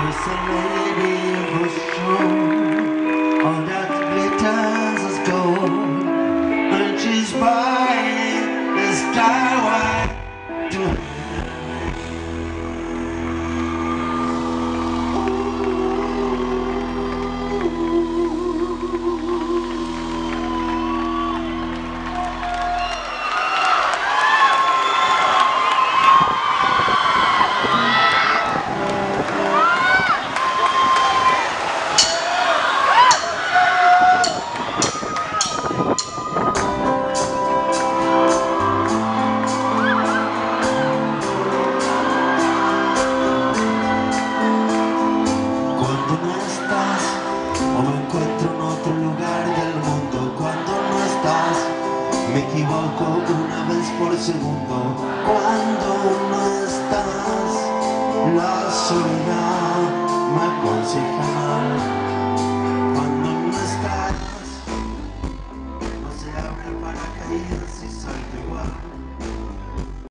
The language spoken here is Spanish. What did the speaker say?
There's a No me encuentro en otro lugar del mundo cuando no estás. Me equivoco una vez por segundo cuando no estás. La soledad me aconseja mal cuando no estás. No se abre para caídas si soy igual.